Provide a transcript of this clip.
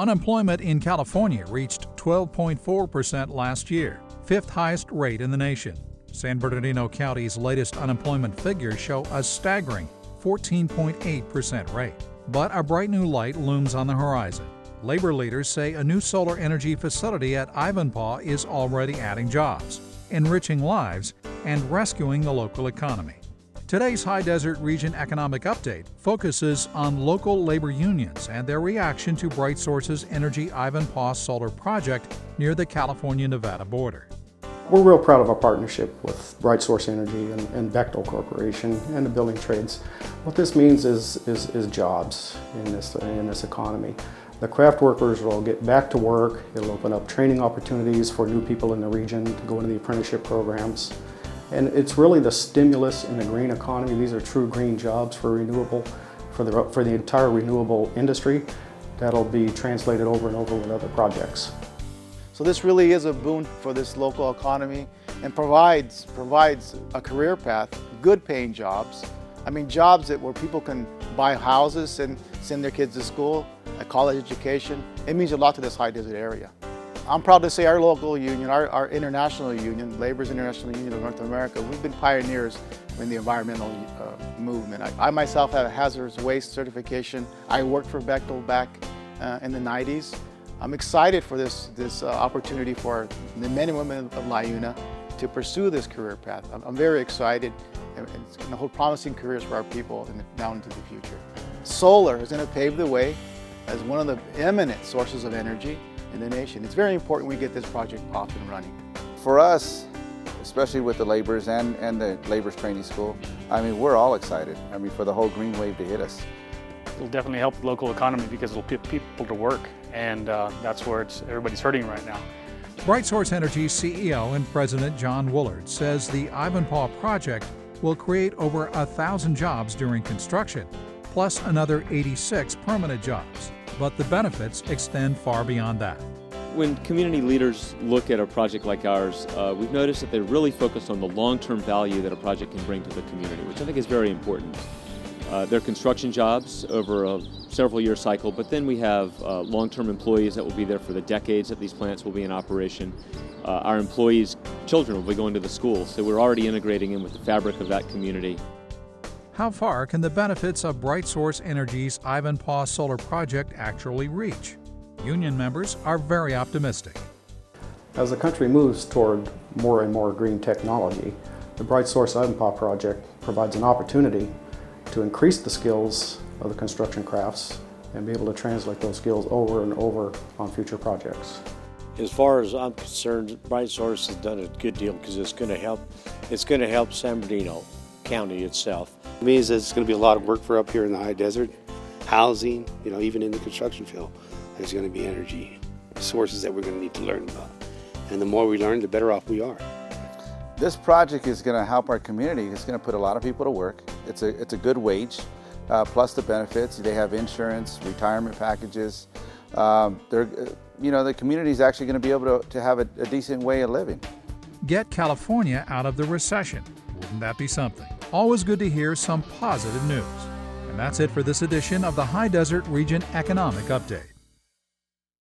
Unemployment in California reached 12.4% last year, fifth highest rate in the nation. San Bernardino County's latest unemployment figures show a staggering 14.8% rate. But a bright new light looms on the horizon. Labor leaders say a new solar energy facility at Ivanpah is already adding jobs, enriching lives, and rescuing the local economy. Today's High Desert Region Economic Update focuses on local labor unions and their reaction to Bright Source's Energy Ivanpah solar project near the California Nevada border. We're real proud of our partnership with Bright Source Energy and, and Bechtel Corporation and the building trades. What this means is, is, is jobs in this, in this economy. The craft workers will get back to work. It'll open up training opportunities for new people in the region to go into the apprenticeship programs. And it's really the stimulus in the green economy. These are true green jobs for renewable, for the, for the entire renewable industry. That'll be translated over and over with other projects. So this really is a boon for this local economy and provides, provides a career path, good paying jobs. I mean jobs that where people can buy houses and send their kids to school, a college education. It means a lot to this high desert area. I'm proud to say our local union, our, our international union, Labor's International Union of North America, we've been pioneers in the environmental uh, movement. I, I, myself have a hazardous waste certification. I worked for Bechtel back uh, in the 90s. I'm excited for this, this uh, opportunity for the men and women of LiUNA to pursue this career path. I'm, I'm very excited and, and hold promising careers for our people in the, down into the future. Solar is going to pave the way as one of the eminent sources of energy in the nation. It's very important we get this project off and running. For us, especially with the laborers and, and the laborers training school, I mean, we're all excited. I mean, for the whole green wave to hit us. It'll definitely help the local economy because it'll put people to work, and uh, that's where it's, everybody's hurting right now. Bright Source Energy's CEO and President John Woolard says the Ivanpah project will create over a thousand jobs during construction, plus another 86 permanent jobs but the benefits extend far beyond that. When community leaders look at a project like ours, uh, we've noticed that they're really focused on the long-term value that a project can bring to the community, which I think is very important. Uh, they're construction jobs over a several year cycle, but then we have uh, long-term employees that will be there for the decades that these plants will be in operation. Uh, our employees' children will be going to the school, so we're already integrating in with the fabric of that community. How far can the benefits of Bright Source Energy's Ivanpah solar project actually reach? Union members are very optimistic. As the country moves toward more and more green technology, the Bright Source Ivanpah project provides an opportunity to increase the skills of the construction crafts and be able to translate those skills over and over on future projects. As far as I'm concerned, Bright Source has done a good deal because it's going to help. It's going to help San Bernardino County itself. It means that it's going to be a lot of work for up here in the high desert, housing, you know, even in the construction field. There's going to be energy sources that we're going to need to learn about. And the more we learn, the better off we are. This project is going to help our community. It's going to put a lot of people to work. It's a, it's a good wage, uh, plus the benefits. They have insurance, retirement packages. Um, they're, uh, you know, the community is actually going to be able to, to have a, a decent way of living. Get California out of the recession. Wouldn't that be something? Always good to hear some positive news. And that's it for this edition of the High Desert Region Economic Update.